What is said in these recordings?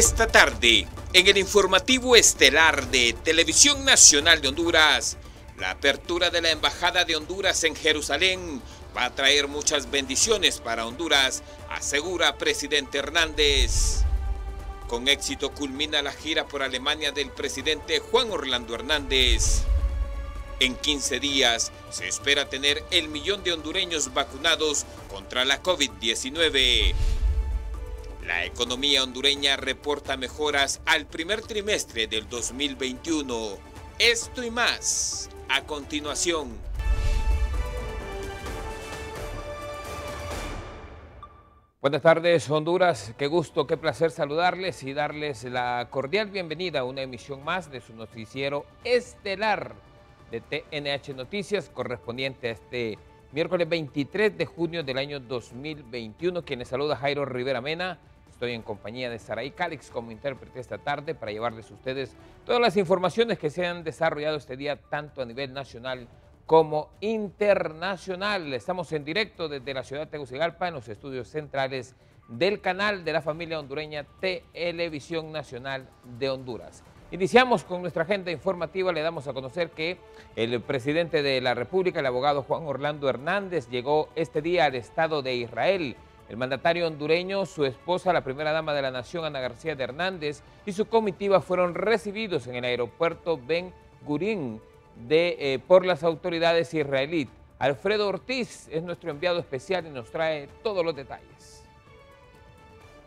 Esta tarde, en el informativo estelar de Televisión Nacional de Honduras, la apertura de la Embajada de Honduras en Jerusalén va a traer muchas bendiciones para Honduras, asegura presidente Hernández. Con éxito culmina la gira por Alemania del presidente Juan Orlando Hernández. En 15 días se espera tener el millón de hondureños vacunados contra la COVID-19. La economía hondureña reporta mejoras al primer trimestre del 2021. Esto y más a continuación. Buenas tardes Honduras, qué gusto, qué placer saludarles y darles la cordial bienvenida a una emisión más de su noticiero estelar de TNH Noticias correspondiente a este miércoles 23 de junio del año 2021. Quienes saluda Jairo Rivera Mena Estoy en compañía de Saraí Calix como intérprete esta tarde para llevarles a ustedes todas las informaciones que se han desarrollado este día, tanto a nivel nacional como internacional. Estamos en directo desde la ciudad de Tegucigalpa, en los estudios centrales del canal de la familia hondureña Televisión Nacional de Honduras. Iniciamos con nuestra agenda informativa, le damos a conocer que el presidente de la República, el abogado Juan Orlando Hernández, llegó este día al Estado de Israel el mandatario hondureño, su esposa, la primera dama de la nación, Ana García de Hernández, y su comitiva fueron recibidos en el aeropuerto Ben Gurín de, eh, por las autoridades israelíes. Alfredo Ortiz es nuestro enviado especial y nos trae todos los detalles.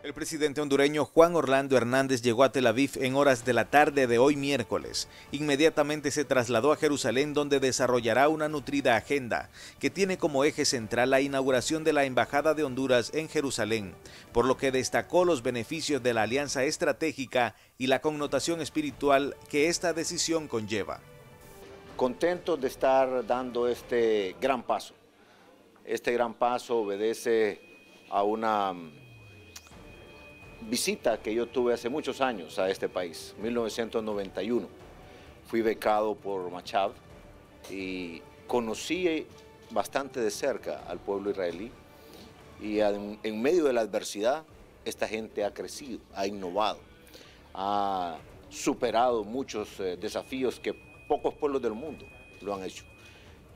El presidente hondureño Juan Orlando Hernández llegó a Tel Aviv en horas de la tarde de hoy miércoles. Inmediatamente se trasladó a Jerusalén donde desarrollará una nutrida agenda que tiene como eje central la inauguración de la Embajada de Honduras en Jerusalén, por lo que destacó los beneficios de la alianza estratégica y la connotación espiritual que esta decisión conlleva. Contento de estar dando este gran paso. Este gran paso obedece a una visita que yo tuve hace muchos años a este país, 1991. Fui becado por Machab y conocí bastante de cerca al pueblo israelí y en, medio de la adversidad esta gente ha crecido, ha innovado, ha superado muchos eh, desafíos que pocos pueblos del mundo lo han hecho.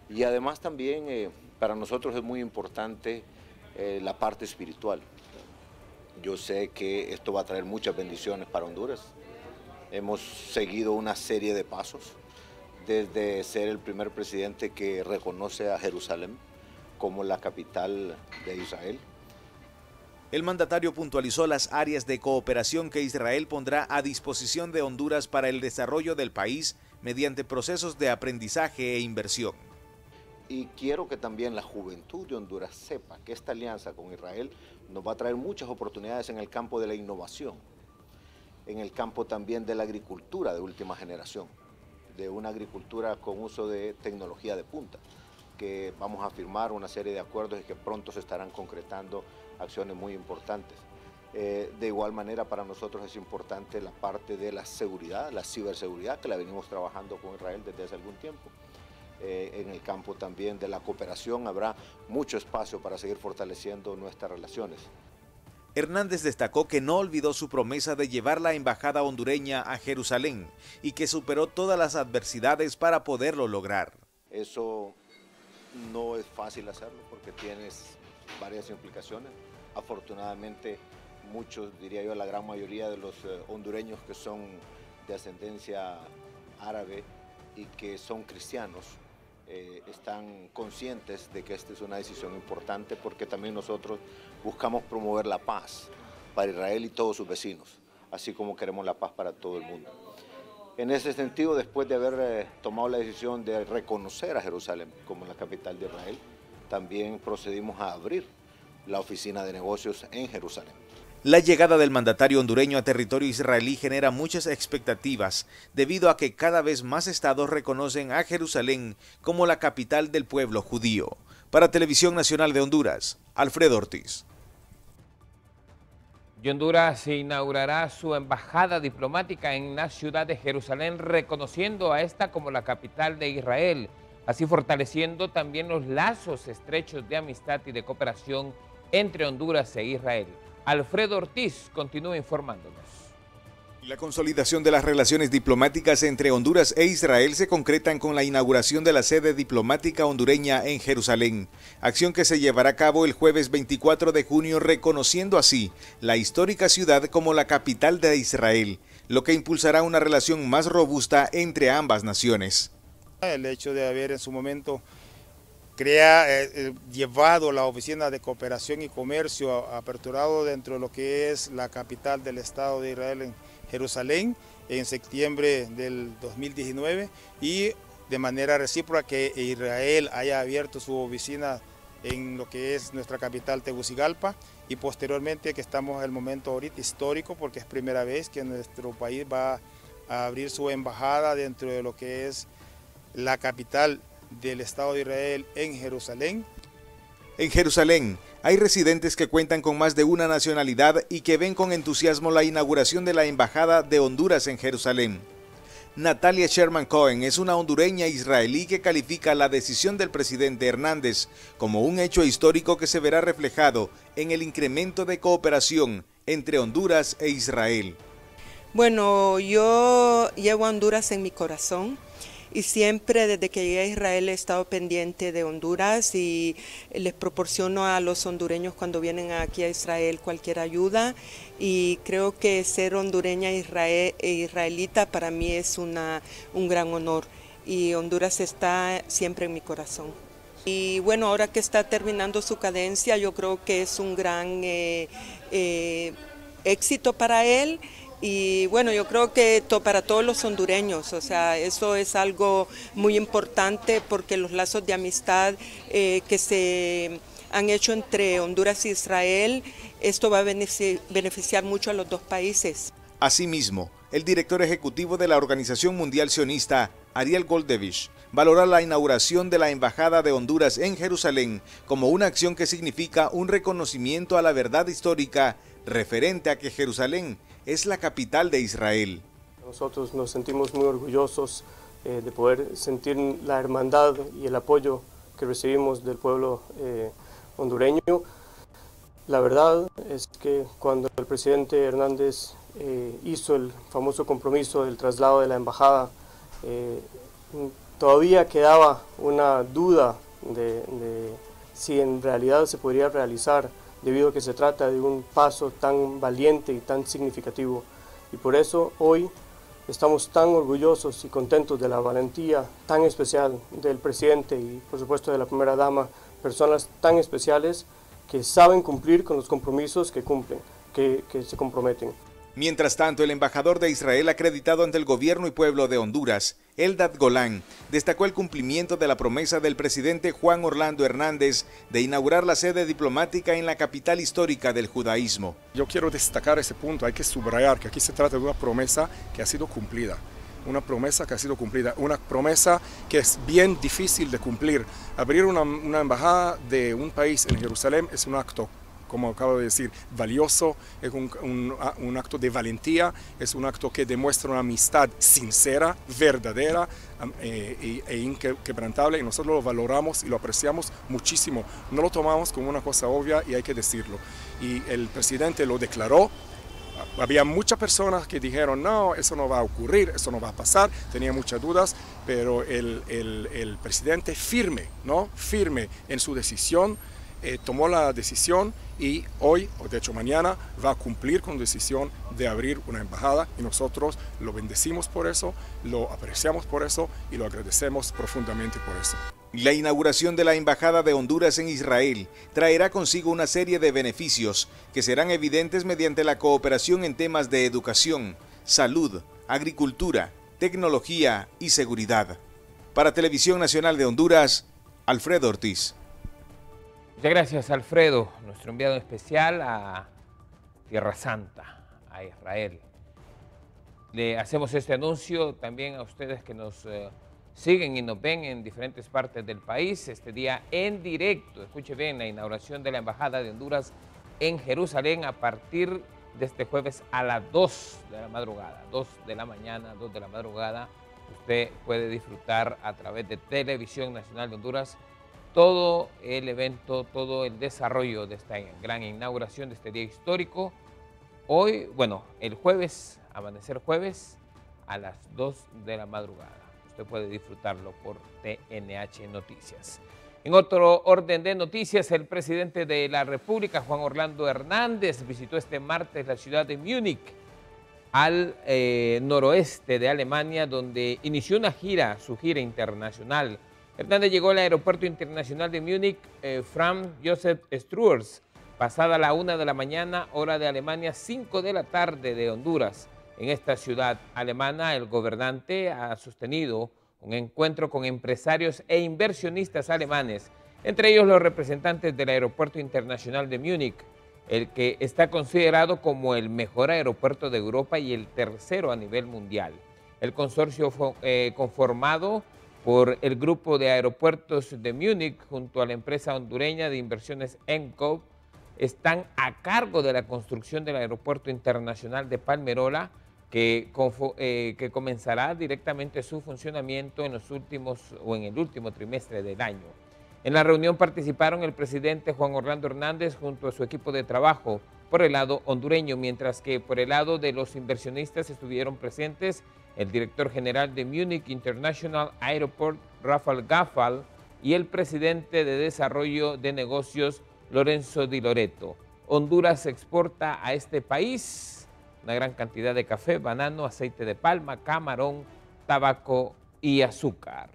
Y además también eh, para nosotros es muy importante eh, la parte espiritual. Yo sé que esto va a traer muchas bendiciones para Honduras. Hemos seguido una serie de pasos, desde ser el primer presidente que reconoce a Jerusalén como la capital de Israel. El mandatario puntualizó las áreas de cooperación que Israel pondrá a disposición de Honduras para el desarrollo del país mediante procesos de aprendizaje e inversión. Y quiero que también la juventud de Honduras sepa que esta alianza con Israel nos va a traer muchas oportunidades en el campo de la innovación, en el campo también de la agricultura de última generación, de una agricultura con uso de tecnología de punta, que vamos a firmar una serie de acuerdos y que pronto se estarán concretando acciones muy importantes. Eh, de igual manera para nosotros es importante la parte de la seguridad, la ciberseguridad, que la venimos trabajando con Israel desde hace algún tiempo. Eh, en el campo también de la cooperación habrá mucho espacio para seguir fortaleciendo nuestras relaciones. Hernández destacó que no olvidó su promesa de llevar la embajada hondureña a Jerusalén y que superó todas las adversidades para poderlo lograr. Eso no es fácil hacerlo porque tienes varias implicaciones. Afortunadamente muchos, diría yo la gran mayoría de los eh, hondureños que son de ascendencia árabe y que son cristianos, eh, están conscientes de que esta es una decisión importante porque también nosotros buscamos promover la paz para Israel y todos sus vecinos, así como queremos la paz para todo el mundo. En ese sentido, después de haber eh, tomado la decisión de reconocer a Jerusalén como la capital de Israel, también procedimos a abrir la oficina de negocios en Jerusalén. La llegada del mandatario hondureño a territorio israelí genera muchas expectativas debido a que cada vez más estados reconocen a Jerusalén como la capital del pueblo judío. Para Televisión Nacional de Honduras, Alfredo Ortiz. Y Honduras inaugurará su embajada diplomática en la ciudad de Jerusalén, reconociendo a esta como la capital de Israel, así fortaleciendo también los lazos estrechos de amistad y de cooperación entre Honduras e Israel. Alfredo Ortiz continúa informándonos. La consolidación de las relaciones diplomáticas entre Honduras e Israel se concretan con la inauguración de la sede diplomática hondureña en Jerusalén, acción que se llevará a cabo el jueves 24 de junio reconociendo así la histórica ciudad como la capital de Israel, lo que impulsará una relación más robusta entre ambas naciones. El hecho de haber en su momento crea, eh, eh, llevado la Oficina de Cooperación y Comercio aperturado dentro de lo que es la capital del Estado de Israel en Jerusalén en septiembre del 2019 y de manera recíproca que Israel haya abierto su oficina en lo que es nuestra capital Tegucigalpa y posteriormente que estamos en el momento ahorita histórico porque es primera vez que nuestro país va a abrir su embajada dentro de lo que es la capital del Estado de Israel en Jerusalén. En Jerusalén hay residentes que cuentan con más de una nacionalidad y que ven con entusiasmo la inauguración de la Embajada de Honduras en Jerusalén. Natalia Sherman Cohen es una hondureña israelí que califica la decisión del presidente Hernández como un hecho histórico que se verá reflejado en el incremento de cooperación entre Honduras e Israel. Bueno, yo llevo a Honduras en mi corazón y siempre desde que llegué a Israel he estado pendiente de Honduras y les proporciono a los hondureños cuando vienen aquí a Israel cualquier ayuda y creo que ser hondureña e israelita para mí es una, un gran honor y Honduras está siempre en mi corazón. Y bueno, ahora que está terminando su cadencia, yo creo que es un gran eh, eh, éxito para él y bueno, yo creo que para todos los hondureños, o sea, eso es algo muy importante porque los lazos de amistad eh, que se han hecho entre Honduras e Israel, esto va a beneficiar mucho a los dos países. Asimismo, el director ejecutivo de la Organización Mundial Sionista, Ariel Goldevich, valora la inauguración de la Embajada de Honduras en Jerusalén como una acción que significa un reconocimiento a la verdad histórica referente a que Jerusalén es la capital de Israel. Nosotros nos sentimos muy orgullosos eh, de poder sentir la hermandad y el apoyo que recibimos del pueblo eh, hondureño. La verdad es que cuando el presidente Hernández eh, hizo el famoso compromiso del traslado de la embajada, todavía quedaba una duda de si en realidad se podría realizar debido a que se trata de un paso tan valiente y tan significativo. Y por eso hoy estamos tan orgullosos y contentos de la valentía tan especial del presidente y por supuesto de la primera dama, personas tan especiales que saben cumplir con los compromisos que cumplen, que, que se comprometen. Mientras tanto, el embajador de Israel acreditado ante el gobierno y pueblo de Honduras, Eldad Golán, destacó el cumplimiento de la promesa del presidente Juan Orlando Hernández de inaugurar la sede diplomática en la capital histórica del judaísmo. Yo quiero destacar ese punto, hay que subrayar que aquí se trata de una promesa que ha sido cumplida una promesa que ha sido cumplida, una promesa que es bien difícil de cumplir. Abrir una, una, embajada de un país en Jerusalén es un acto como acabo de decir, valioso, es un, acto de valentía, es un acto que demuestra una amistad sincera, verdadera eh, e, inquebrantable y nosotros lo valoramos y lo apreciamos muchísimo. No lo tomamos como una cosa obvia y hay que decirlo. Y el presidente lo declaró, había muchas personas que dijeron, no, eso no va a ocurrir, eso no va a pasar, tenía muchas dudas, pero el, el presidente firme, ¿no? Firme en su decisión, eh, tomó la decisión y hoy, o de hecho mañana, va a cumplir con la decisión de abrir una embajada y nosotros lo bendecimos por eso, lo apreciamos por eso y lo agradecemos profundamente por eso. La inauguración de la Embajada de Honduras en Israel traerá consigo una serie de beneficios que serán evidentes mediante la cooperación en temas de educación, salud, agricultura, tecnología y seguridad. Para Televisión Nacional de Honduras, Alfredo Ortiz. Muchas gracias, Alfredo, nuestro enviado especial a Tierra Santa, a Israel. Le hacemos este anuncio también a ustedes que nos eh, siguen y nos ven en diferentes partes del país. Este día en directo, escuche bien, la inauguración de la Embajada de Honduras en Jerusalén a partir de este jueves a las 2 de la madrugada, 2 de la mañana, 2 de la madrugada. Usted puede disfrutar a través de Televisión Nacional de Honduras todo el evento, todo el desarrollo de esta gran inauguración de este día histórico. Hoy, bueno, el jueves amanecer jueves a las 2 de la madrugada. Usted puede disfrutarlo por TNH Noticias. En otro orden de noticias, el presidente de la República, Juan Orlando Hernández, visitó este martes la ciudad de Múnich, al eh, noroeste de Alemania, donde inició una gira, su gira internacional. Hernández llegó al aeropuerto internacional de Múnich, eh, Franz Josef Struers, pasada la una de la mañana, hora de Alemania, 5 de la tarde de Honduras. En esta ciudad alemana, el gobernante ha sostenido un encuentro con empresarios e inversionistas alemanes, entre ellos los representantes del Aeropuerto Internacional de Múnich, el que está considerado como el mejor aeropuerto de Europa y el tercero a nivel mundial. El consorcio eh, conformado por el grupo de aeropuertos de Múnich junto a la empresa hondureña de inversiones ENCO están a cargo de la construcción del aeropuerto internacional de Palmerola, que, eh, que, comenzará directamente su funcionamiento en los últimos o en el último trimestre del año. En la reunión participaron el presidente Juan Orlando Hernández junto a su equipo de trabajo por el lado hondureño, mientras que por el lado de los inversionistas estuvieron presentes el director general de Munich International Airport, Rafael Gaffal, y el presidente de Desarrollo de Negocios, Lorenzo Di Loreto. Honduras exporta a este país una gran cantidad de café, banano, aceite de palma, camarón, tabaco y azúcar.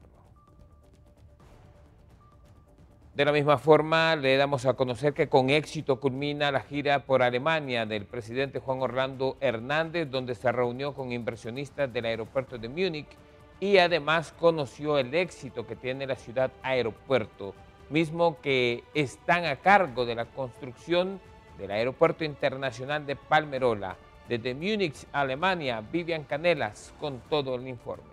De la misma forma, le damos a conocer que con éxito culmina la gira por Alemania del presidente Juan Orlando Hernández, donde se reunió con inversionistas del aeropuerto de Múnich y además conoció el éxito que tiene la ciudad aeropuerto, mismo que están a cargo de la construcción del aeropuerto internacional de Palmerola, desde Múnich, Alemania, Vivian Canelas con todo el informe.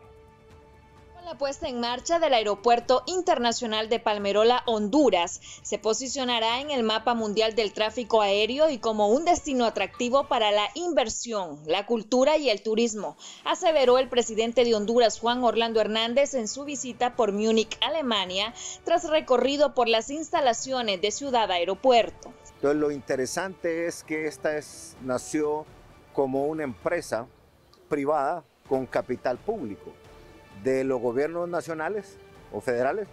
La puesta en marcha del Aeropuerto Internacional de Palmerola, Honduras, se posicionará en el mapa mundial del tráfico aéreo y como un destino atractivo para la inversión, la cultura y el turismo, aseveró el presidente de Honduras, Juan Orlando Hernández, en su visita por Múnich, Alemania, tras recorrido por las instalaciones de Ciudad Aeropuerto. Lo interesante es que esta es, nació como una empresa privada con capital público de los gobiernos nacionales o federales,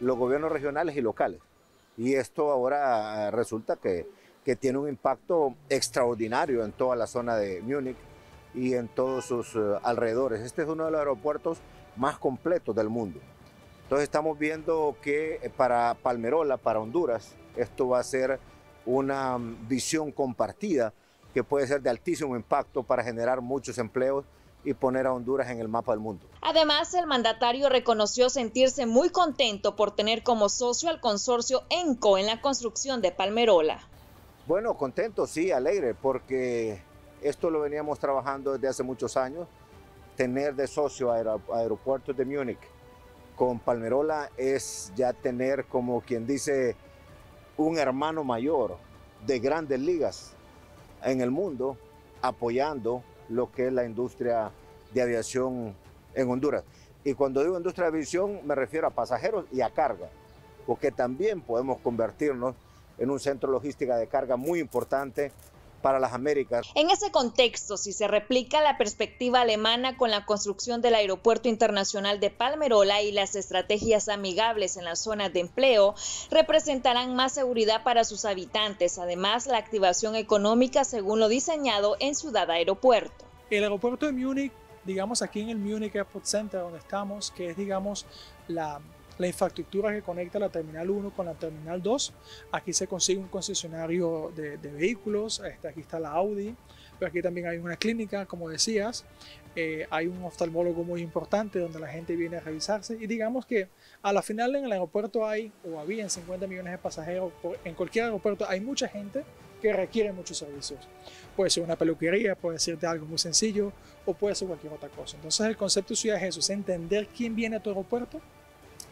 los gobiernos regionales y locales. Y esto ahora resulta que, que tiene un impacto extraordinario en toda la zona de Múnich y en todos sus eh, alrededores. Este es uno de los aeropuertos más completos del mundo. Entonces estamos viendo que para Palmerola, para Honduras, esto va a ser una mm, visión compartida que puede ser de altísimo impacto para generar muchos empleos y poner a Honduras en el mapa del mundo. Además, el mandatario reconoció sentirse muy contento por tener como socio al consorcio ENCO en la construcción de Palmerola. Bueno, contento, sí, alegre, porque esto lo veníamos trabajando desde hace muchos años. Tener de socio Aeropuertos de Múnich con Palmerola es ya tener, como quien dice, un hermano mayor de grandes ligas en el mundo apoyando lo que es la industria de aviación en Honduras. Y cuando digo industria de aviación me refiero a pasajeros y a carga, porque también podemos convertirnos en un centro logística de carga muy importante para las Américas. En ese contexto, si se replica la perspectiva alemana con la construcción del Aeropuerto Internacional de Palmerola y las estrategias amigables en las zonas de empleo, representarán más seguridad para sus habitantes, además la activación económica según lo diseñado en Ciudad Aeropuerto. El aeropuerto de Múnich, digamos aquí en el Munich Airport Center donde estamos, que es digamos la la infraestructura que conecta la Terminal 1 con la Terminal 2. Aquí se consigue un concesionario de, vehículos, este, aquí está la Audi, pero aquí también hay una clínica, como decías, eh, hay un oftalmólogo muy importante donde la gente viene a revisarse y digamos que a la final en el aeropuerto hay o había 50 millones de pasajeros, en cualquier aeropuerto hay mucha gente que requiere muchos servicios. Puede ser una peluquería, puede ser de algo muy sencillo o puede ser cualquier otra cosa. Entonces el concepto de Ciudad es eso, es entender quién viene a tu aeropuerto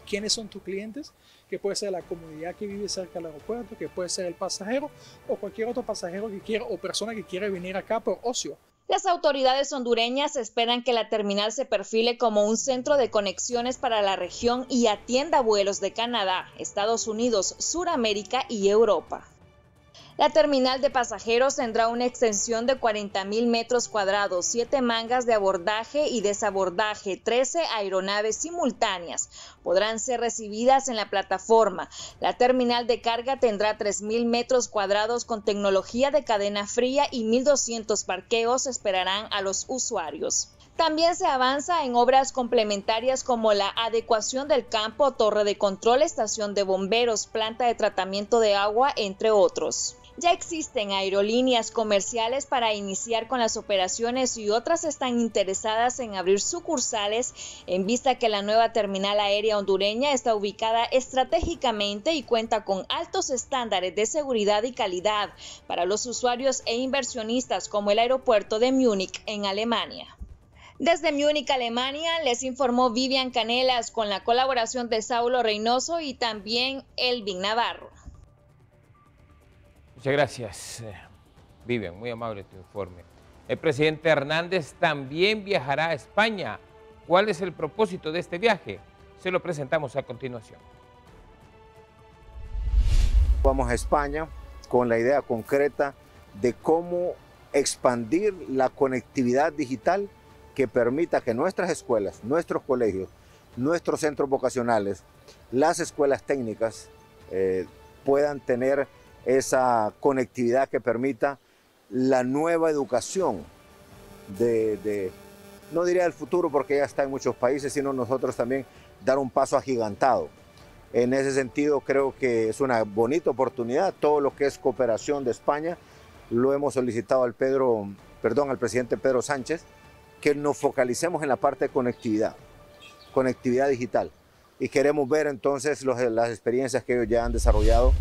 quiénes son tus clientes, que puede ser la comunidad que vive cerca del aeropuerto, que puede ser el pasajero o cualquier otro pasajero que quiera o persona que quiera venir acá por ocio. Las autoridades hondureñas esperan que la terminal se perfile como un centro de conexiones para la región y atienda vuelos de Canadá, Estados Unidos, Suramérica y Europa. La terminal de pasajeros tendrá una extensión de 40.000 metros cuadrados, 7 mangas de abordaje y desabordaje, 13 aeronaves simultáneas podrán ser recibidas en la plataforma. La terminal de carga tendrá 3.000 metros cuadrados con tecnología de cadena fría y 1.200 parqueos esperarán a los usuarios. También se avanza en obras complementarias como la adecuación del campo, torre de control, estación de bomberos, planta de tratamiento de agua, entre otros. Ya existen aerolíneas comerciales para iniciar con las operaciones y otras están interesadas en abrir sucursales en vista que la nueva terminal aérea hondureña está ubicada estratégicamente y cuenta con altos estándares de seguridad y calidad para los usuarios e inversionistas como el aeropuerto de Múnich en Alemania. Desde Múnich, Alemania, les informó Vivian Canelas con la colaboración de Saulo Reynoso y también Elvin Navarro. Muchas gracias, Vivian. Muy amable tu informe. El presidente Hernández también viajará a España. ¿Cuál es el propósito de este viaje? Se lo presentamos a continuación. Vamos a España con la idea concreta de cómo expandir la conectividad digital que permita que nuestras escuelas, nuestros colegios, nuestros centros vocacionales, las escuelas técnicas eh, puedan tener esa conectividad que permita la nueva educación de, no diría del futuro porque ya está en muchos países, sino nosotros también dar un paso agigantado. En ese sentido creo que es una bonita oportunidad, todo lo que es cooperación de España, lo hemos solicitado al Pedro, perdón, al presidente Pedro Sánchez, que nos focalicemos en la parte de conectividad, conectividad digital. Y queremos ver entonces las experiencias que ellos ya han desarrollado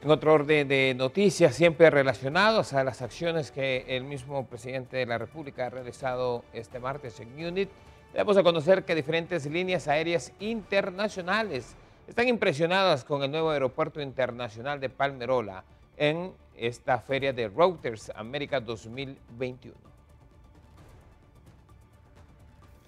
en otro orden de noticias, siempre relacionados a las acciones que el mismo presidente de la República ha realizado este martes en Múnich, damos a conocer que diferentes líneas aéreas internacionales están impresionadas con el nuevo aeropuerto internacional de Palmerola en esta feria de Reuters América 2021.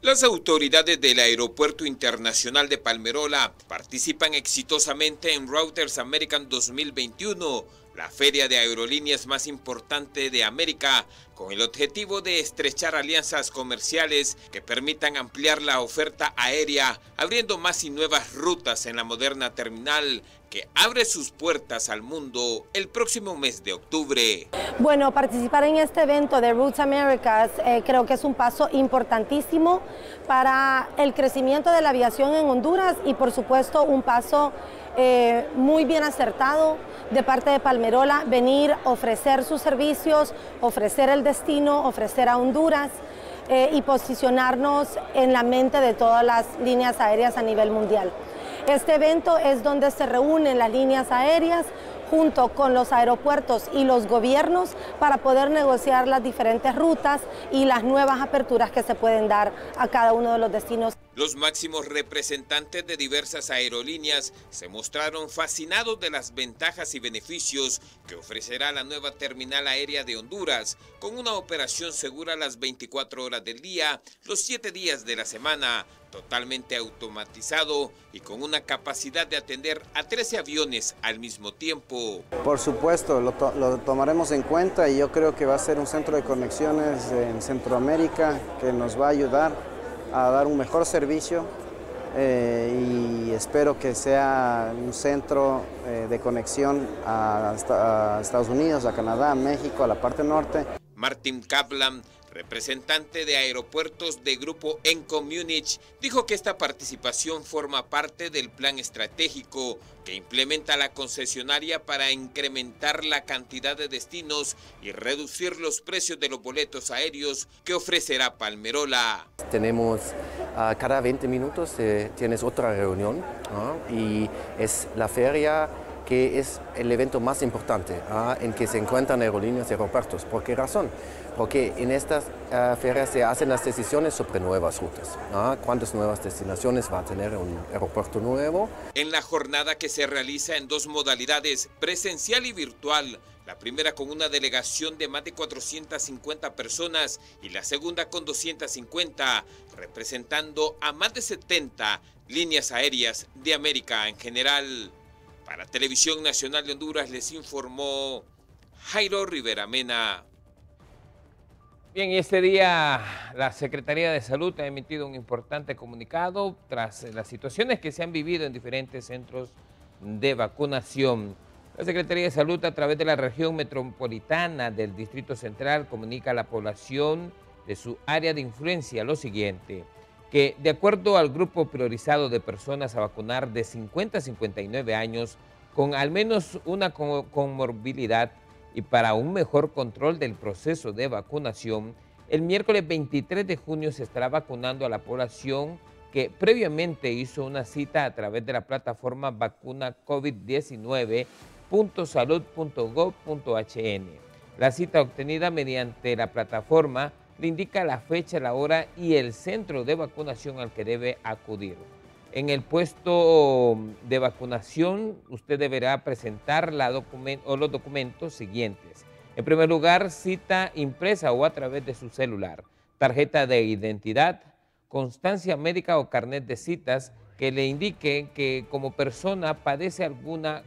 Las autoridades del Aeropuerto Internacional de Palmerola participan exitosamente en Reuters American 2021, la feria de aerolíneas más importante de América, con el objetivo de estrechar alianzas comerciales que permitan ampliar la oferta aérea, abriendo más y nuevas rutas en la moderna terminal que abre sus puertas al mundo el próximo mes de octubre. Bueno, participar en este evento de Roots Americas eh, creo que es un paso importantísimo para el crecimiento de la aviación en Honduras y por supuesto un paso eh, muy bien acertado de parte de Palmerola, venir, ofrecer sus servicios, ofrecer el destino, ofrecer a Honduras. Eh, y posicionarnos en la mente de todas las líneas aéreas a nivel mundial. Este evento es donde se reúnen las líneas aéreas junto con los aeropuertos y los gobiernos para poder negociar las diferentes rutas y las nuevas aperturas que se pueden dar a cada uno de los destinos. Los máximos representantes de diversas aerolíneas se mostraron fascinados de las ventajas y beneficios que ofrecerá la nueva terminal aérea de Honduras, con una operación segura las 24 horas del día, los 7 días de la semana, totalmente automatizado y con una capacidad de atender a 13 aviones al mismo tiempo. Por supuesto, lo, lo, tomaremos en cuenta y yo creo que va a ser un centro de conexiones en Centroamérica que nos va a ayudar a dar un mejor servicio eh, y espero que sea un centro eh, de conexión a, a, Estados Unidos, a Canadá, a México, a la parte norte. Martin Kaplan representante de aeropuertos de Grupo Enco Múnich, dijo que esta participación forma parte del plan estratégico que implementa la concesionaria para incrementar la cantidad de destinos y reducir los precios de los boletos aéreos que ofrecerá Palmerola. Tenemos uh, cada 20 minutos eh, tienes otra reunión y es la feria que es el evento más importante ¿ah? en que se encuentran aerolíneas y aeropuertos. ¿Por qué razón? Porque en estas uh, ferias se hacen las decisiones sobre nuevas rutas. ¿Cuántas nuevas destinaciones va a tener un aeropuerto nuevo? En la jornada que se realiza en dos modalidades, presencial y virtual, la primera con una delegación de más de 450 personas y la segunda con 250, representando a más de 70 líneas aéreas de América en general. Para Televisión Nacional de Honduras les informó Jairo Rivera Mena. Bien, y este día la Secretaría de Salud ha emitido un importante comunicado tras las situaciones que se han vivido en diferentes centros de vacunación. La Secretaría de Salud a través de la región metropolitana del Distrito Central comunica a la población de su área de influencia lo siguiente, que de acuerdo al grupo priorizado de personas a vacunar de 50 a 59 años con al menos una comorbilidad y para un mejor control del proceso de vacunación, el miércoles 23 de junio se estará vacunando a la población que previamente hizo una cita a través de la plataforma vacuna covid19.salud.gov.hn. La cita obtenida mediante la plataforma le indica la fecha, la hora y el centro de vacunación al que debe acudir. En el puesto de vacunación, usted deberá presentar los documentos siguientes. En primer lugar, cita impresa o a través de su celular, tarjeta de identidad, constancia médica o carnet de citas que le indique que como persona padece alguna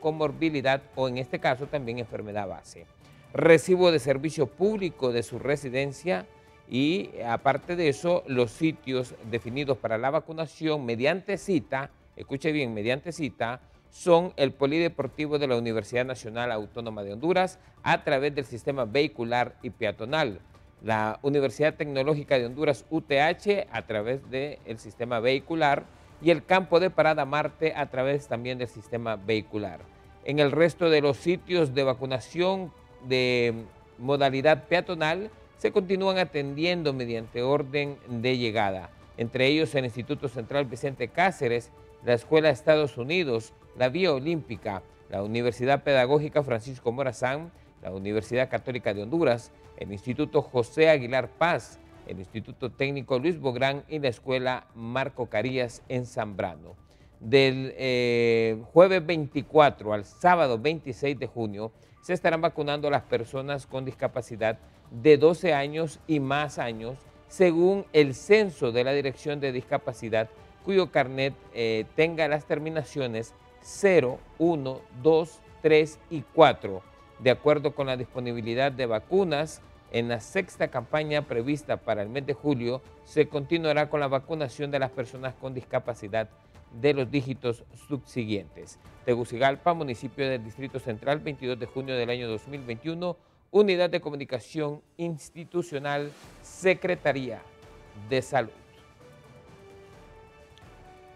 comorbilidad o en este caso también enfermedad base. Recibo de servicio público de su residencia, y aparte de eso, los sitios definidos para la vacunación mediante cita, escuche bien, mediante cita, son el Polideportivo de la Universidad Nacional Autónoma de Honduras a través del sistema vehicular y peatonal, la Universidad Tecnológica de Honduras UTH a través del sistema vehicular y el campo de Parada Marte a través también del sistema vehicular. En el resto de los sitios de vacunación de modalidad peatonal, se continúan atendiendo mediante orden de llegada, entre ellos el Instituto Central Vicente Cáceres, la Escuela Estados Unidos, la Vía Olímpica, la Universidad Pedagógica Francisco Morazán, la Universidad Católica de Honduras, el Instituto José Aguilar Paz, el Instituto Técnico Luis Bográn y la Escuela Marco Carías en Zambrano. Del eh, jueves 24 al sábado 26 de junio se estarán vacunando a las personas con discapacidad de 12 años y más años, según el censo de la Dirección de Discapacidad, cuyo carnet eh, tenga las terminaciones 0, 1, 2, 3 y 4. De acuerdo con la disponibilidad de vacunas, en la sexta campaña prevista para el mes de julio, se continuará con la vacunación de las personas con discapacidad de los dígitos subsiguientes. Tegucigalpa, municipio del Distrito Central, 22 de junio del año 2021, Unidad de Comunicación Institucional, Secretaría de Salud.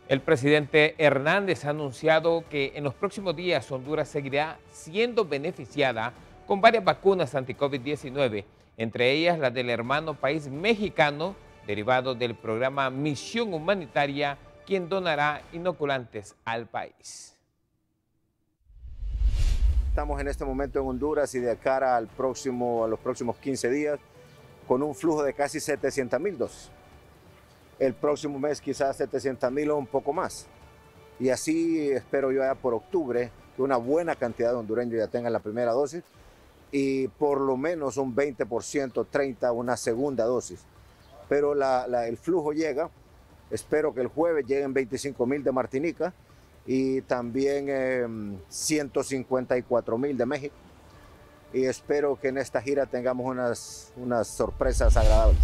El presidente Hernández ha anunciado que en los próximos días Honduras seguirá siendo beneficiada con varias vacunas anti-COVID-19, entre ellas las del hermano país mexicano, derivado del programa Misión Humanitaria, quien donará inoculantes al país. Estamos en este momento en Honduras y de cara al próximo, a los próximos 15 días con un flujo de casi 700 mil dosis. El próximo mes quizás 700 mil o un poco más. Y así espero yo ya por octubre que una buena cantidad de hondureños ya tengan la primera dosis y por lo menos un 20%, 30% una segunda dosis. Pero el flujo llega, espero que el jueves lleguen 25 mil de Martinica, y también 154 em, mil de México. Y espero que en esta gira tengamos unas, unas sorpresas agradables.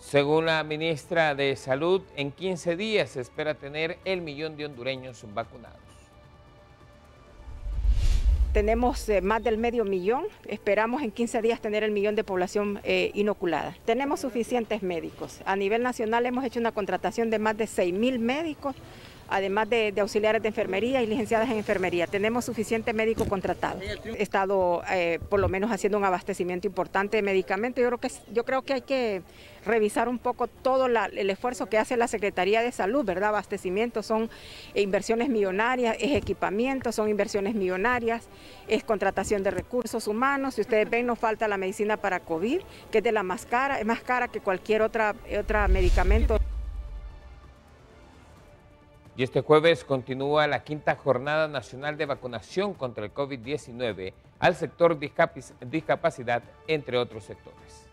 Según la ministra de Salud, en 15 días se espera tener el millón de hondureños vacunados. Tenemos eh, más del medio millón, esperamos en 15 días tener el millón de población eh, inoculada. Tenemos suficientes médicos. A nivel nacional hemos hecho una contratación de más de 6 mil médicos además de, auxiliares de enfermería y licenciadas en enfermería. Tenemos suficiente médico contratado. He estado eh, por lo menos haciendo un abastecimiento importante de medicamentos. Yo creo que, yo creo que hay que revisar un poco todo el esfuerzo que hace la Secretaría de Salud, ¿verdad? Abastecimiento son inversiones millonarias, es equipamiento, son inversiones millonarias, es contratación de recursos humanos. Si ustedes ven, nos falta la medicina para COVID, que es de la más cara, es más cara que cualquier otra, otra medicamento. Y este jueves continúa la quinta jornada nacional de vacunación contra el COVID-19 al sector discapacidad, entre otros sectores.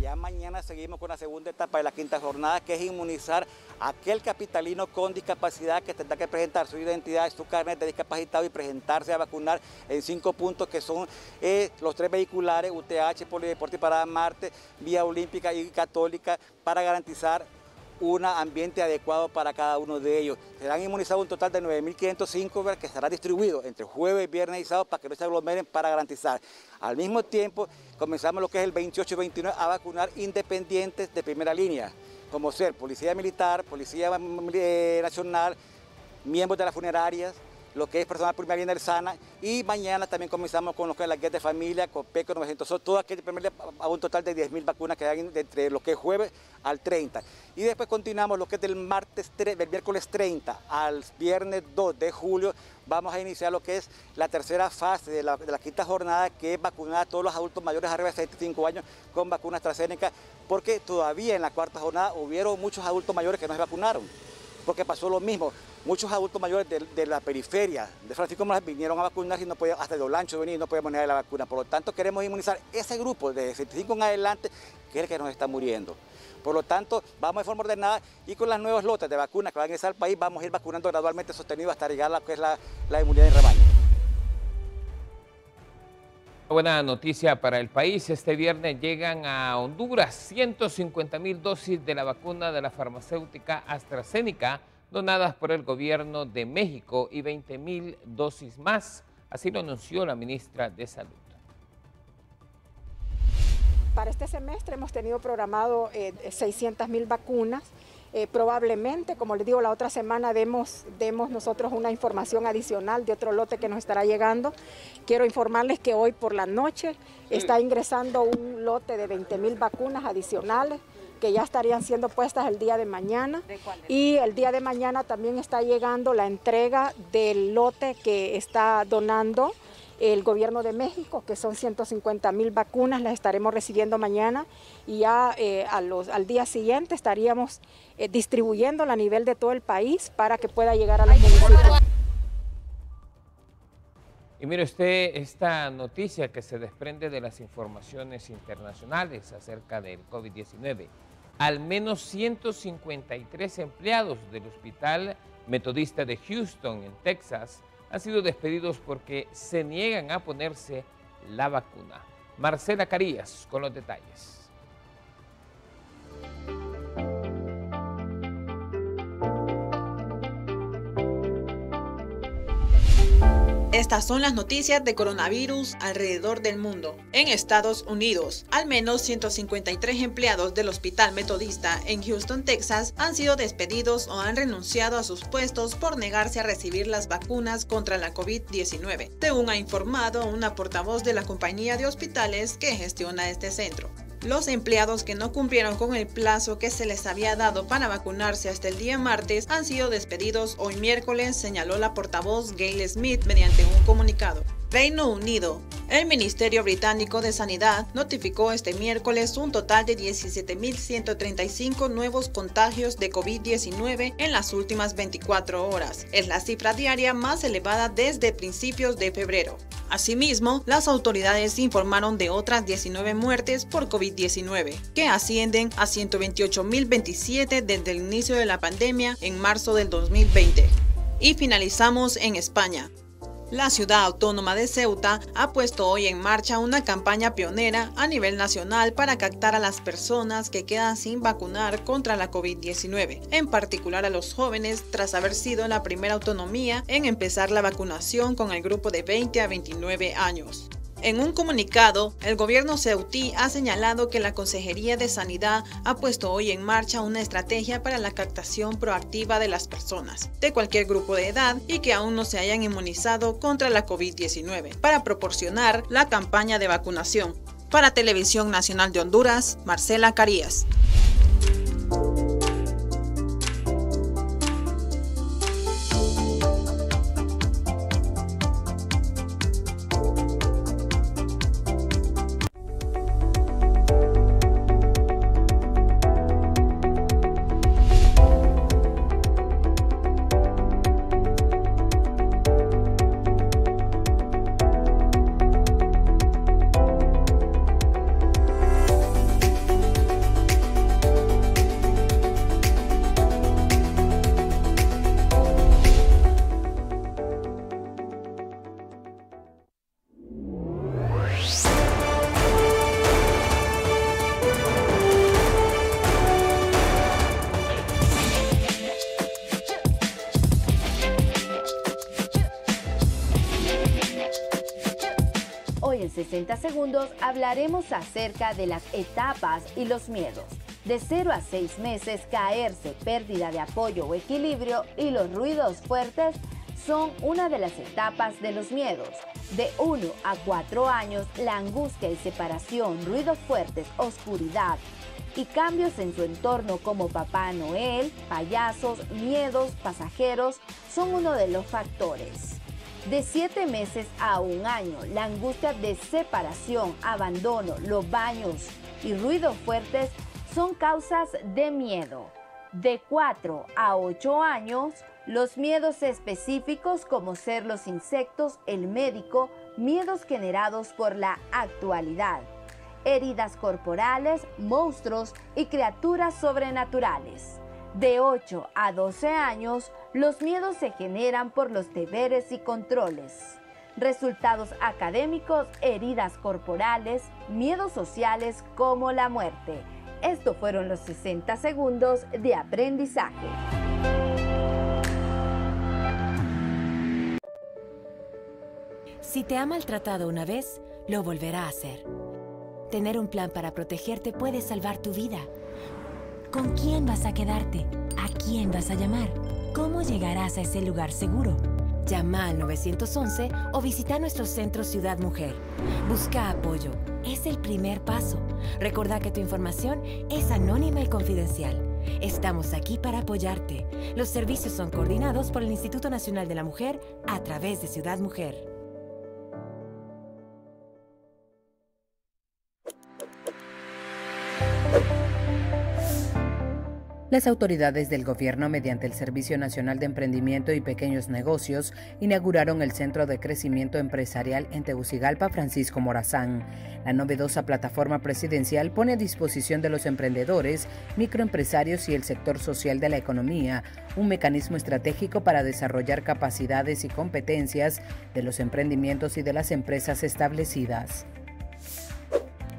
Ya mañana seguimos con la segunda etapa de la quinta jornada, que es inmunizar a aquel capitalino con discapacidad que tendrá que presentar su identidad, su carnet de discapacitado y presentarse a vacunar en cinco puntos que son eh, los tres vehiculares, UTH, Polideporte y Parada Marte, Vía Olímpica y Católica, para garantizar un ambiente adecuado para cada uno de ellos. Serán inmunizados un total de 9.505 que estará distribuido entre jueves, viernes y sábado para que no se aglomeren para garantizar. Al mismo tiempo, comenzamos lo que es el 28 y 29 a vacunar independientes de primera línea, como ser Policía Militar, Policía eh, Nacional, miembros de las funerarias, lo que es personal primaria SANA y mañana también comenzamos con lo que es la guía de familia, con PECO 900, todo aquel primer a un total de 10.000 vacunas que hay entre lo que es jueves al 30. Y después continuamos lo que es del martes 3, del miércoles 30 al viernes 2 de julio, vamos a iniciar lo que es la tercera fase de la, quinta jornada, que es vacunar a todos los adultos mayores arriba de 75 años con vacunas AstraZeneca, porque todavía en la cuarta jornada hubieron muchos adultos mayores que no se vacunaron, porque pasó lo mismo muchos adultos mayores de, la periferia de Francisco Moraes vinieron a vacunar y no podían, hasta de venir y no podían poner la vacuna. Por lo tanto, queremos inmunizar ese grupo de 65 en adelante que es el que nos está muriendo. Por lo tanto, vamos de forma ordenada y con las nuevas lotes de vacunas que van a ingresar al país, vamos a ir vacunando gradualmente sostenido hasta llegar a lo que es la, la inmunidad en rebaño. Buena noticia para el país. Este viernes llegan a Honduras 150 mil dosis de la vacuna de la farmacéutica AstraZeneca donadas por el gobierno de México y 20 mil dosis más. Así lo anunció la ministra de Salud. Para este semestre hemos tenido programado 600 eh, mil vacunas. Eh, probablemente, como les digo, la otra semana demos, demos nosotros una información adicional de otro lote que nos estará llegando. Quiero informarles que hoy por la noche está ingresando un lote de 20 mil vacunas adicionales que ya estarían siendo puestas el día de mañana. y el día de mañana también está llegando la entrega del lote que está donando el gobierno de México, que son 150 mil vacunas, las estaremos recibiendo mañana y ya eh, a los, al día siguiente estaríamos eh, distribuyéndola a nivel de todo el país para que pueda llegar a los municipios. Y mire usted esta noticia que se desprende de las informaciones internacionales acerca del COVID-19 al menos 153 empleados del Hospital Metodista de Houston, en Texas, han sido despedidos porque se niegan a ponerse la vacuna. Marcela Carías con los detalles. Estas son las noticias de coronavirus alrededor del mundo. En Estados Unidos, al menos 153 empleados del Hospital Metodista en Houston, Texas, han sido despedidos o han renunciado a sus puestos por negarse a recibir las vacunas contra la COVID-19, según ha informado una portavoz de la compañía de hospitales que gestiona este centro. Los empleados que no cumplieron con el plazo que se les había dado para vacunarse hasta el día martes han sido despedidos hoy miércoles, señaló la portavoz Gail Smith mediante un comunicado. Reino Unido. El Ministerio Británico de Sanidad notificó este miércoles un total de 17.135 nuevos contagios de COVID-19 en las últimas 24 horas. Es la cifra diaria más elevada desde principios de febrero. Asimismo, las autoridades informaron de otras 19 muertes por COVID-19, que ascienden a 128.027 desde el inicio de la pandemia en marzo del 2020. Y finalizamos en España. La ciudad autónoma de Ceuta ha puesto hoy en marcha una campaña pionera a nivel nacional para captar a las personas que quedan sin vacunar contra la COVID-19, en particular a los jóvenes tras haber sido la primera autonomía en empezar la vacunación con el grupo de 20 a 29 años. En un comunicado, el gobierno ceutí ha señalado que la Consejería de Sanidad ha puesto hoy en marcha una estrategia para la captación proactiva de las personas de cualquier grupo de edad y que aún no se hayan inmunizado contra la COVID-19 para proporcionar la campaña de vacunación. Para Televisión Nacional de Honduras, Marcela Carías. Hablaremos acerca de las etapas y los miedos. De 0 a 6 meses, caerse, pérdida de apoyo o equilibrio y los ruidos fuertes son una de las etapas de los miedos. De 1 a 4 años, la angustia y separación, ruidos fuertes, oscuridad y cambios en su entorno como Papá Noel, payasos, miedos, pasajeros son uno de los factores. De 7 meses a un año, la angustia de separación, abandono, los baños y ruidos fuertes son causas de miedo. De 4 a 8 años, los miedos específicos como ser los insectos, el médico, miedos generados por la actualidad, heridas corporales, monstruos y criaturas sobrenaturales. De 8 a 12 años, los miedos se generan por los deberes y controles. Resultados académicos, heridas corporales, miedos sociales como la muerte. Estos fueron los 60 segundos de aprendizaje. Si te ha maltratado una vez, lo volverá a hacer. Tener un plan para protegerte puede salvar tu vida. ¿Con quién vas a quedarte? ¿A quién vas a llamar? ¿Cómo llegarás a ese lugar seguro? Llama al 911 o visita nuestro centro Ciudad Mujer. Busca apoyo. Es el primer paso. Recuerda que tu información es anónima y confidencial. Estamos aquí para apoyarte. Los servicios son coordinados por el Instituto Nacional de la Mujer a través de Ciudad Mujer. Las autoridades del gobierno, mediante el Servicio Nacional de Emprendimiento y Pequeños Negocios, inauguraron el Centro de Crecimiento Empresarial en Tegucigalpa Francisco Morazán. La novedosa plataforma presidencial pone a disposición de los emprendedores, microempresarios y el sector social de la economía un mecanismo estratégico para desarrollar capacidades y competencias de los emprendimientos y de las empresas establecidas.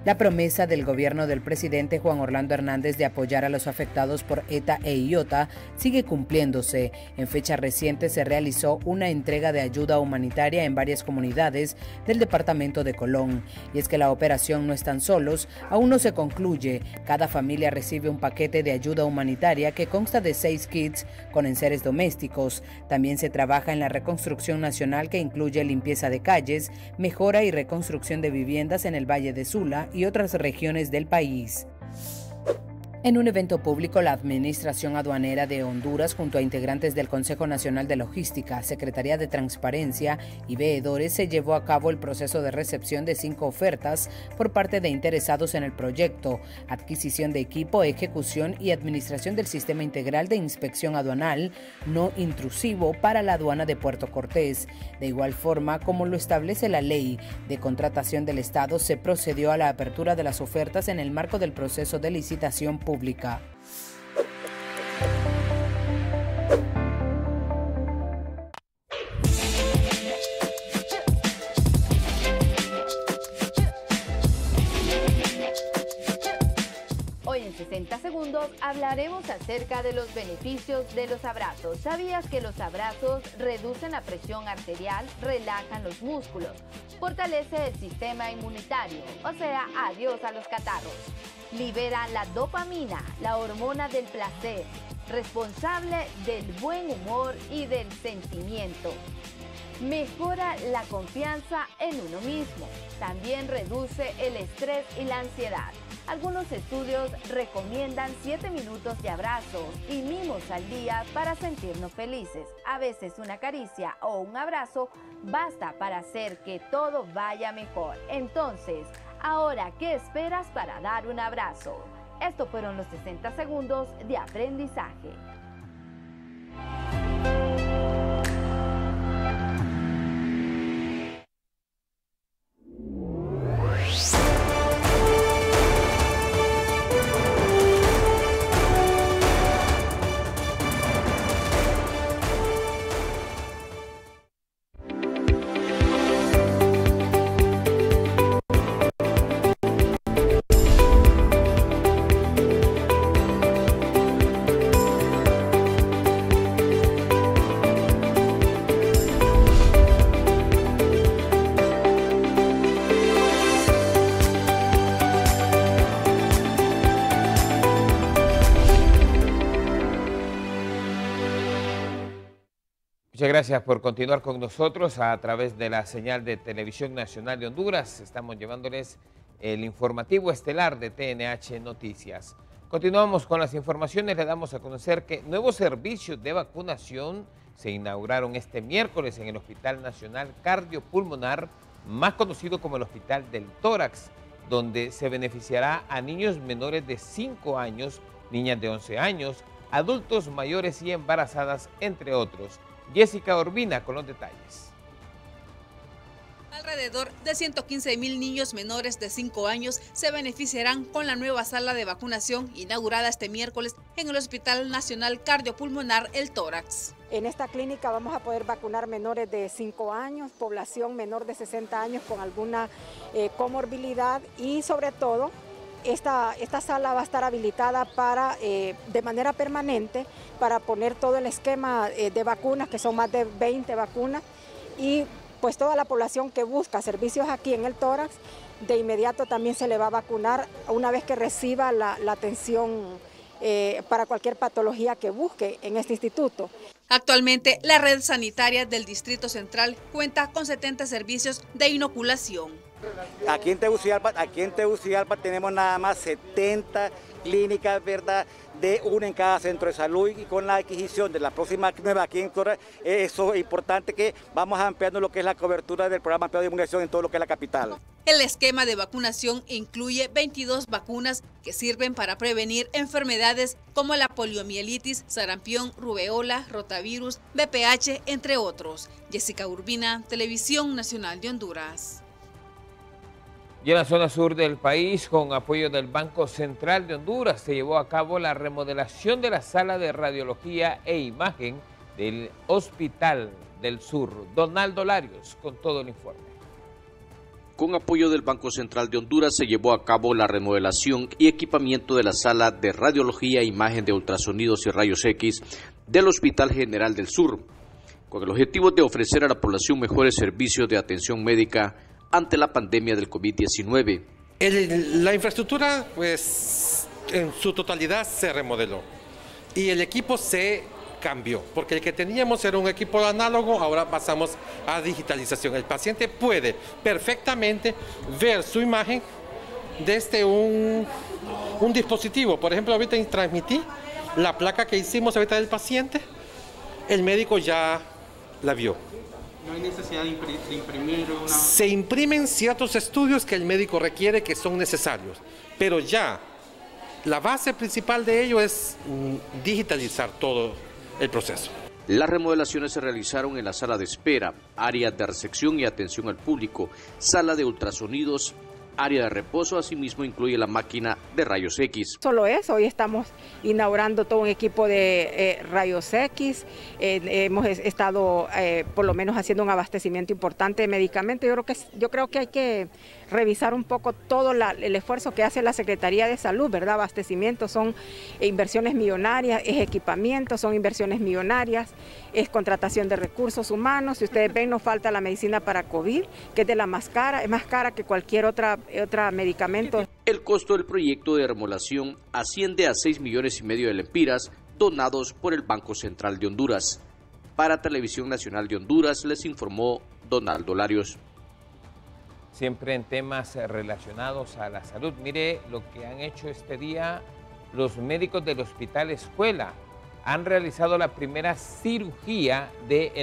La promesa del gobierno del presidente Juan Orlando Hernández de apoyar a los afectados por ETA e IOTA sigue cumpliéndose. En fecha reciente se realizó una entrega de ayuda humanitaria en varias comunidades del departamento de Colón. Y es que la operación No están solos aún no se concluye. Cada familia recibe un paquete de ayuda humanitaria que consta de seis kits con enseres domésticos. También se trabaja en la reconstrucción nacional que incluye limpieza de calles, mejora y reconstrucción de viviendas en el Valle de Sula y otras regiones del país. En un evento público, la Administración Aduanera de Honduras, junto a integrantes del Consejo Nacional de Logística, Secretaría de Transparencia y veedores, se llevó a cabo el proceso de recepción de cinco ofertas por parte de interesados en el proyecto, adquisición de equipo, ejecución y administración del Sistema Integral de Inspección Aduanal no intrusivo para la aduana de Puerto Cortés. De igual forma, como lo establece la ley de contratación del Estado, se procedió a la apertura de las ofertas en el marco del proceso de licitación pública pública. Hablaremos acerca de los beneficios de los abrazos. ¿Sabías que los abrazos reducen la presión arterial, relajan los músculos, fortalece el sistema inmunitario? O sea, adiós a los catarros libera la dopamina, la hormona del placer, responsable del buen humor y del sentimiento. Mejora la confianza en uno mismo. También reduce el estrés y la ansiedad. Algunos estudios recomiendan 7 minutos de abrazos y mimos al día para sentirnos felices. A veces una caricia o un abrazo basta para hacer que todo vaya mejor. Entonces, Ahora, ¿qué esperas para dar un abrazo? Estos fueron los 60 segundos de aprendizaje. Gracias por continuar con nosotros a través de la señal de Televisión Nacional de Honduras. Estamos llevándoles el informativo estelar de TNH Noticias. Continuamos con las informaciones. Le damos a conocer que nuevos servicios de vacunación se inauguraron este miércoles en el Hospital Nacional Cardiopulmonar, más conocido como el Hospital del Tórax, donde se beneficiará a niños menores de 5 años, niñas de 11 años, adultos mayores y embarazadas, entre otros. Jessica Urbina con los detalles. Alrededor de 115 mil niños menores de 5 años se beneficiarán con la nueva sala de vacunación inaugurada este miércoles en el Hospital Nacional Cardiopulmonar El Tórax. En esta clínica vamos a poder vacunar menores de 5 años, población menor de 60 años con alguna eh, comorbilidad y sobre todo esta, esta, sala va a estar habilitada para, eh, de manera permanente para poner todo el esquema eh, de vacunas, que son más de 20 vacunas, y pues toda la población que busca servicios aquí en el tórax, de inmediato también se le va a vacunar una vez que reciba la, atención eh, para cualquier patología que busque en este instituto. Actualmente, la red sanitaria del Distrito Central cuenta con 70 servicios de inoculación. Aquí en Tegucigalpa, tenemos nada más 70 clínicas, ¿verdad? de una en cada centro de salud y con la adquisición de la próxima nueva aquí en eso es importante que vamos ampliando lo que es la cobertura del programa de inmunización en todo lo que es la capital. El esquema de vacunación incluye 22 vacunas que sirven para prevenir enfermedades como la poliomielitis, sarampión, rubeola, rotavirus, BPH, entre otros. Jessica Urbina, Televisión Nacional de Honduras. Y en la zona sur del país, con apoyo del Banco Central de Honduras, se llevó a cabo la remodelación de la sala de radiología e imagen del Hospital del Sur. Donaldo Larios con todo el informe. Con apoyo del Banco Central de Honduras se llevó a cabo la remodelación y equipamiento de la sala de radiología e imagen de ultrasonidos y rayos X del Hospital General del Sur, con el objetivo de ofrecer a la población mejores servicios de atención médica ante la pandemia del COVID-19. La infraestructura, pues, en su totalidad se remodeló y el equipo se cambió, porque el que teníamos era un equipo análogo, ahora pasamos a digitalización. El paciente puede perfectamente ver su imagen desde un, un dispositivo. Por ejemplo, ahorita transmití la placa que hicimos ahorita del paciente, el médico ya la vio no hay necesidad de, imprimir una... Se imprimen ciertos estudios que el médico requiere que son necesarios, pero ya la base principal de ello es mm, digitalizar todo el proceso. Las remodelaciones se realizaron en la sala de espera, área de recepción y atención al público, sala de ultrasonidos, área de reposo, asimismo incluye la máquina de rayos X. Solo eso, hoy estamos inaugurando todo un equipo de eh, rayos X, eh, hemos estado eh, por lo menos haciendo un abastecimiento importante de medicamentos, yo creo que, yo creo que hay que revisar un poco todo el esfuerzo que hace la Secretaría de Salud, ¿verdad? Abastecimiento son inversiones millonarias, es equipamiento, son inversiones millonarias, es contratación de recursos humanos. Si ustedes ven, nos falta la medicina para COVID, que es de la más cara, es más cara que cualquier otra, otra medicamento. El costo del proyecto de remodelación asciende a 6 millones y medio de lempiras donados por el Banco Central de Honduras. Para Televisión Nacional de Honduras les informó Donaldo Larios siempre en temas relacionados a la salud. Mire lo que han hecho este día los médicos del Hospital Escuela. Han realizado la primera cirugía de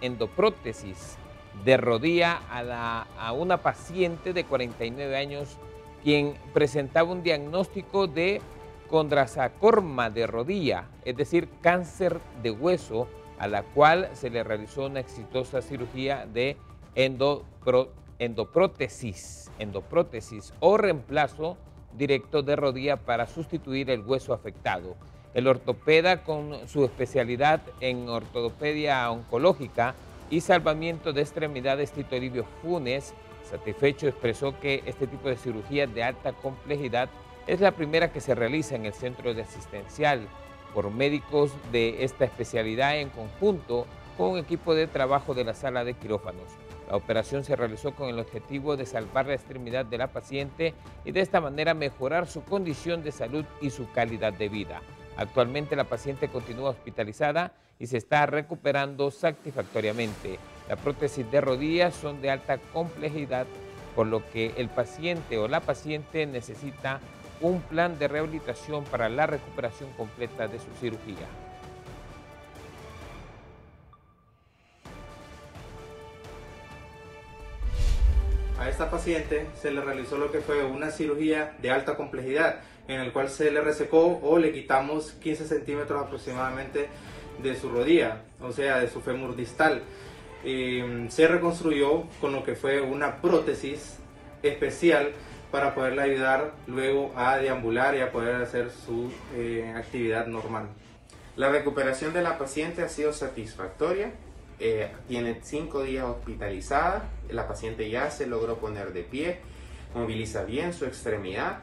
endoprótesis de rodilla a, a una paciente de 49 años quien presentaba un diagnóstico de condrasacorma de rodilla, es decir, cáncer de hueso, a la cual se le realizó una exitosa cirugía de endoprótesis, endoprótesis o reemplazo directo de rodilla para sustituir el hueso afectado. El ortopeda con su especialidad en ortopedia oncológica y salvamiento de extremidades Tito Livio Funes, satisfecho expresó que este tipo de cirugía de alta complejidad es la primera que se realiza en el centro de asistencial por médicos de esta especialidad en conjunto con un equipo de trabajo de la sala de quirófanos. La operación se realizó con el objetivo de salvar la extremidad de la paciente y de esta manera mejorar su condición de salud y su calidad de vida. Actualmente la paciente continúa hospitalizada y se está recuperando satisfactoriamente. Las prótesis de rodillas son de alta complejidad, por lo que el paciente o la paciente necesita un plan de rehabilitación para la recuperación completa de su cirugía. A esta paciente se le realizó lo que fue una cirugía de alta complejidad, en el cual se le resecó o le quitamos 15 centímetros aproximadamente de su rodilla, o sea, de su fémur distal. Eh, se reconstruyó con lo que fue una prótesis especial para poderle ayudar luego a deambular y a poder hacer su eh, actividad normal. La recuperación de la paciente ha sido satisfactoria. Eh, tiene cinco días hospitalizada. La paciente ya se logró poner de pie, moviliza bien su extremidad.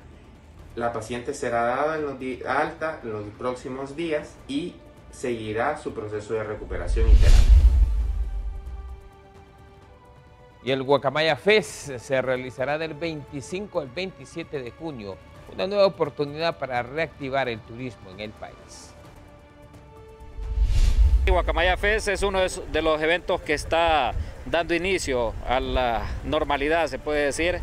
La paciente será dada en los alta en los próximos días y seguirá su proceso de recuperación y terapia. Y el Guacamaya Fest se realizará del 25 al 27 de junio, una nueva oportunidad para reactivar el turismo en el país. Guacamaya Fest es uno de los eventos que está dando inicio a la normalidad, se puede decir.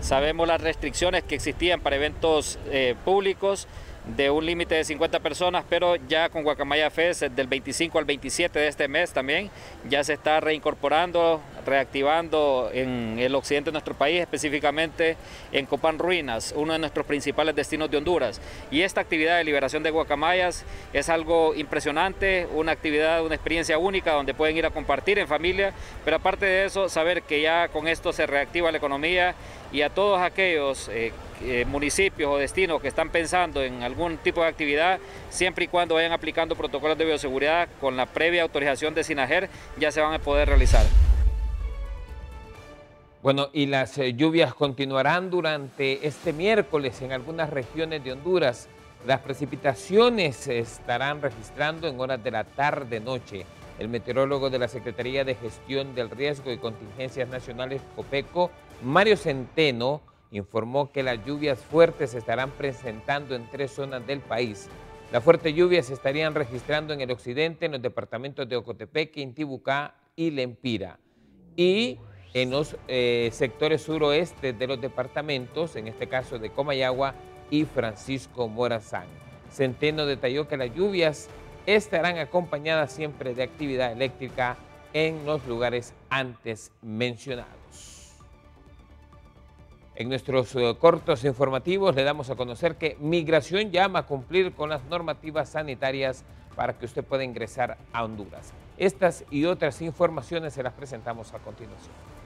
Sabemos las restricciones que existían para eventos eh, públicos, de un límite de 50 personas, pero ya con Guacamaya Fest del 25 al 27 de este mes también ya se está reincorporando, reactivando en el occidente de nuestro país, específicamente en Copán Ruinas, uno de nuestros principales destinos de Honduras. Y esta actividad de liberación de guacamayas es algo impresionante, una actividad, una experiencia única donde pueden ir a compartir en familia, pero aparte de eso, saber que ya con esto se reactiva la economía y a todos aquellos eh, eh, municipios o destinos que están pensando en algún tipo de actividad, siempre y cuando vayan aplicando protocolos de bioseguridad con la previa autorización de SINAGER, ya se van a poder realizar. Bueno, y las eh, lluvias continuarán durante este miércoles en algunas regiones de Honduras. Las precipitaciones estarán registrando en horas de la tarde-noche. El meteorólogo de la Secretaría de Gestión del Riesgo y Contingencias Nacionales, COPECO, Mario Centeno, informó que las lluvias fuertes estarán presentando en tres zonas del país. Las fuertes lluvias se estarían registrando en el occidente, en los departamentos de Ocotepeque, Intibucá y Lempira. Y en los eh, sectores suroeste de los departamentos, en este caso de Comayagua y Francisco Morazán. Centeno detalló que las lluvias estarán acompañadas siempre de actividad eléctrica en los lugares antes mencionados. En nuestros eh, cortos informativos le damos a conocer que Migración llama a cumplir con las normativas sanitarias para que usted pueda ingresar a Honduras. Estas y otras informaciones se las presentamos a continuación.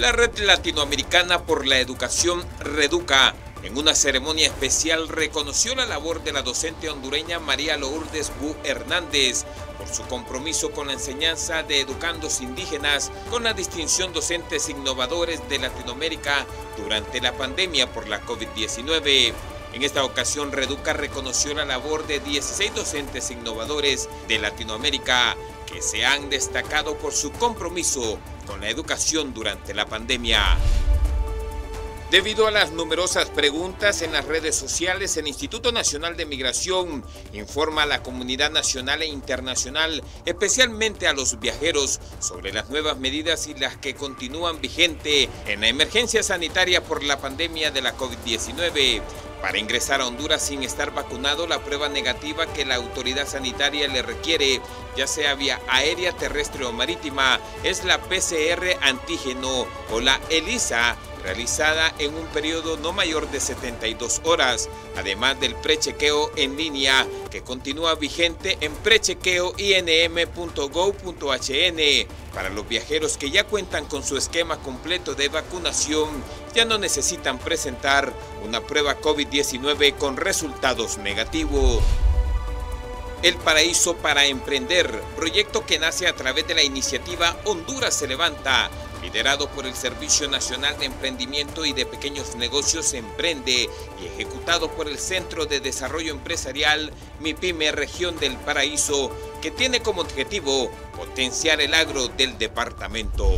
La Red Latinoamericana por la Educación Reduca en una ceremonia especial reconoció la labor de la docente hondureña María Lourdes Bu Hernández por su compromiso con la enseñanza de educandos indígenas con la distinción Docentes Innovadores de Latinoamérica durante la pandemia por la COVID-19. En esta ocasión, Reduca reconoció la labor de 16 docentes innovadores de Latinoamérica que se han destacado por su compromiso con la educación durante la pandemia. Debido a las numerosas preguntas en las redes sociales, el Instituto Nacional de Migración informa a la comunidad nacional e internacional, especialmente a los viajeros, sobre las nuevas medidas y las que continúan vigente en la emergencia sanitaria por la pandemia de la COVID-19. Para ingresar a Honduras sin estar vacunado, la prueba negativa que la autoridad sanitaria le requiere, ya sea vía aérea, terrestre o marítima, es la PCR antígeno o la ELISA realizada en un periodo no mayor de 72 horas, además del prechequeo en línea que continúa vigente en prechequeoinm.gov.hn. Para los viajeros que ya cuentan con su esquema completo de vacunación, ya no necesitan presentar una prueba COVID-19 con resultados negativos. El Paraíso para Emprender, proyecto que nace a través de la iniciativa Honduras se levanta, liderado por el Servicio Nacional de Emprendimiento y de Pequeños Negocios Emprende y ejecutado por el Centro de Desarrollo Empresarial MIPYME Región del Paraíso, que tiene como objetivo potenciar el agro del departamento.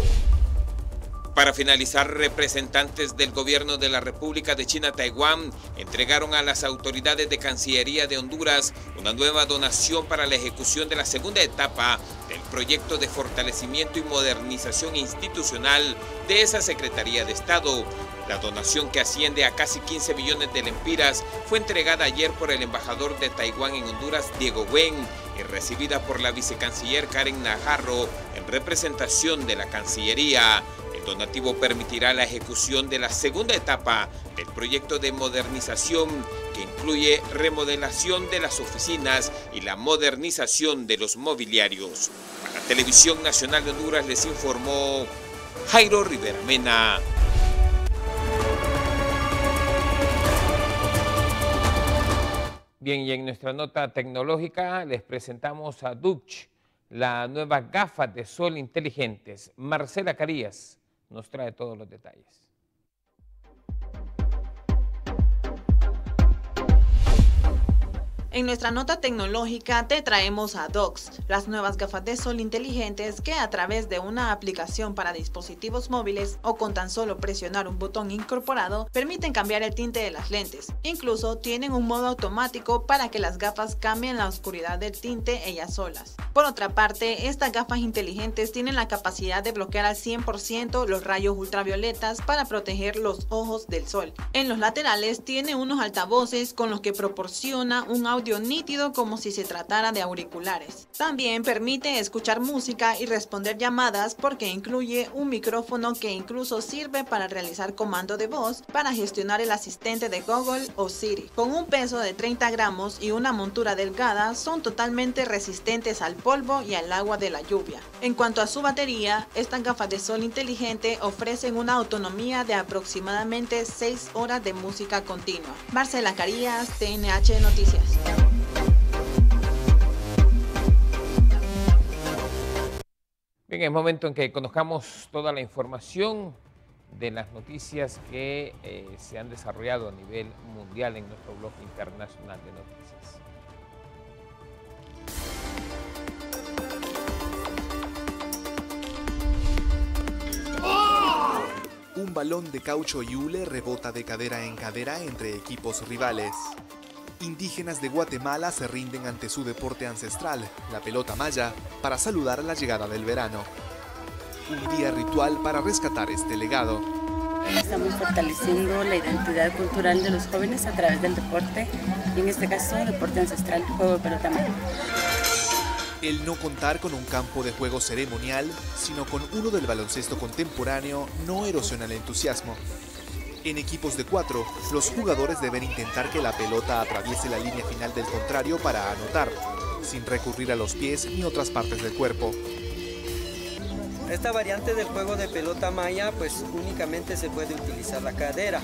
Para finalizar, representantes del gobierno de la República de China Taiwán entregaron a las autoridades de Cancillería de Honduras una nueva donación para la ejecución de la segunda etapa del proyecto de fortalecimiento y modernización institucional de esa Secretaría de Estado. La donación que asciende a casi 15 millones de lempiras fue entregada ayer por el embajador de Taiwán en Honduras, Diego Wen, y recibida por la vicecanciller Karen Najarro en representación de la Cancillería. El donativo permitirá la ejecución de la segunda etapa del proyecto de modernización que incluye remodelación de las oficinas y la modernización de los mobiliarios. La Televisión Nacional de Honduras les informó Jairo Rivera Mena. Bien, y en nuestra nota tecnológica les presentamos a Dutch, la nueva gafas de sol inteligentes. Marcela Carías nos trae todos los detalles. En nuestra nota tecnológica te traemos a Docs, las nuevas gafas de sol inteligentes que a través de una aplicación para dispositivos móviles o con tan solo presionar un botón incorporado permiten cambiar el tinte de las lentes. Incluso tienen un modo automático para que las gafas cambien la oscuridad del tinte ellas solas. Por otra parte, estas gafas inteligentes tienen la capacidad de bloquear al 100% los rayos ultravioletas para proteger los ojos del sol. En los laterales tiene unos altavoces con los que proporciona un audio nítido como si se tratara de auriculares. También permite escuchar música y responder llamadas porque incluye un micrófono que incluso sirve para realizar comando de voz para gestionar el asistente de Google o Siri. Con un peso de 30 gramos y una montura delgada, son totalmente resistentes al polvo y al agua de la lluvia. En cuanto a su batería, estas gafas de sol inteligente ofrecen una autonomía de aproximadamente 6 horas de música continua. Marcela Carías, TNH Noticias. Bien, es momento en que conozcamos toda la información de las noticias que eh, se han desarrollado a nivel mundial en nuestro blog internacional de noticias. Un balón de caucho y hule rebota de cadera en cadera entre equipos rivales. Indígenas de Guatemala se rinden ante su deporte ancestral, la pelota maya, para saludar la llegada del verano. Un día ritual para rescatar este legado. Estamos fortaleciendo la identidad cultural de los jóvenes a través del deporte, y en este caso el deporte ancestral, juego de pelota maya. El no contar con un campo de juego ceremonial, sino con uno del baloncesto contemporáneo, no erosiona el entusiasmo. En equipos de cuatro, los jugadores deben intentar que la pelota atraviese la línea final del contrario para anotar, sin recurrir a los pies ni otras partes del cuerpo. Esta variante del juego de pelota maya pues únicamente se puede utilizar la cadera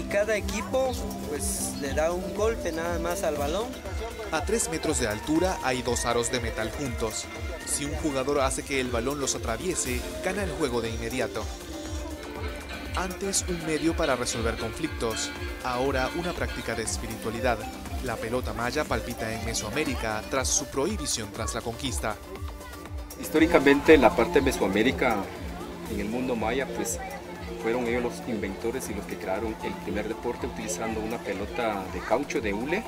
y cada equipo pues le da un golpe nada más al balón. A tres metros de altura hay dos aros de metal juntos. Si un jugador hace que el balón los atraviese, gana el juego de inmediato. Antes un medio para resolver conflictos, ahora una práctica de espiritualidad. La pelota maya palpita en Mesoamérica tras su prohibición tras la conquista. Históricamente la parte de Mesoamérica en el mundo maya pues fueron ellos los inventores y los que crearon el primer deporte utilizando una pelota de caucho de hule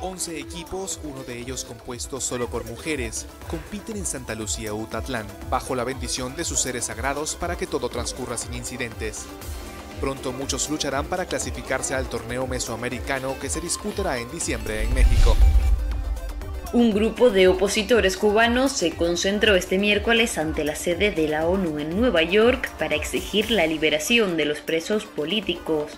11 equipos, uno de ellos compuesto solo por mujeres, compiten en Santa Lucía Utatlán, bajo la bendición de sus seres sagrados para que todo transcurra sin incidentes. Pronto muchos lucharán para clasificarse al torneo mesoamericano que se disputará en diciembre en México. Un grupo de opositores cubanos se concentró este miércoles ante la sede de la ONU en Nueva York para exigir la liberación de los presos políticos.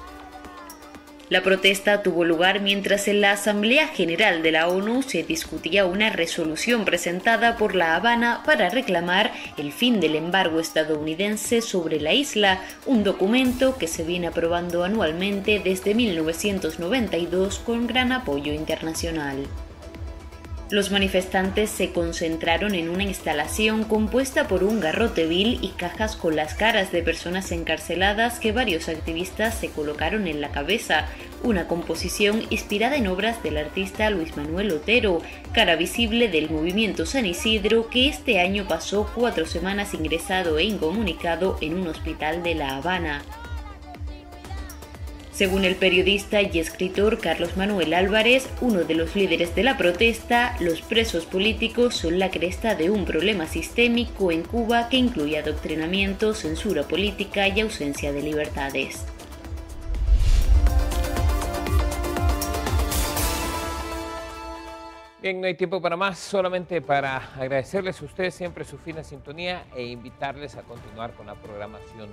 La protesta tuvo lugar mientras en la Asamblea General de la ONU se discutía una resolución presentada por La Habana para reclamar el fin del embargo estadounidense sobre la isla, un documento que se viene aprobando anualmente desde 1992 con gran apoyo internacional. Los manifestantes se concentraron en una instalación compuesta por un garrote vil y cajas con las caras de personas encarceladas que varios activistas se colocaron en la cabeza, una composición inspirada en obras del artista Luis Manuel Otero, cara visible del movimiento San Isidro que este año pasó cuatro semanas ingresado e incomunicado en un hospital de La Habana. Según el periodista y escritor Carlos Manuel Álvarez, uno de los líderes de la protesta, los presos políticos son la cresta de un problema sistémico en Cuba que incluye adoctrinamiento, censura política y ausencia de libertades. Bien, no hay tiempo para más, solamente para agradecerles a ustedes siempre su fina sintonía e invitarles a continuar con la programación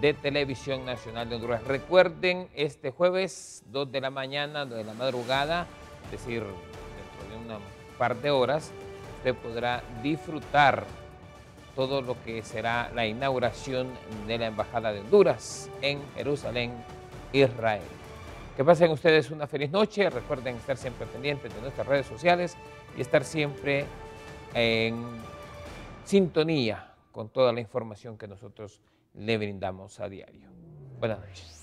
de Televisión Nacional de Honduras. Recuerden, este jueves, 2 de la mañana, de la madrugada, es decir, dentro de un par de horas, usted podrá disfrutar todo lo que será la inauguración de la Embajada de Honduras en Jerusalén, Israel. Que pasen ustedes una feliz noche. Recuerden estar siempre pendientes de nuestras redes sociales y estar siempre en sintonía con toda la información que nosotros le brindamos a diario. Buenas noches.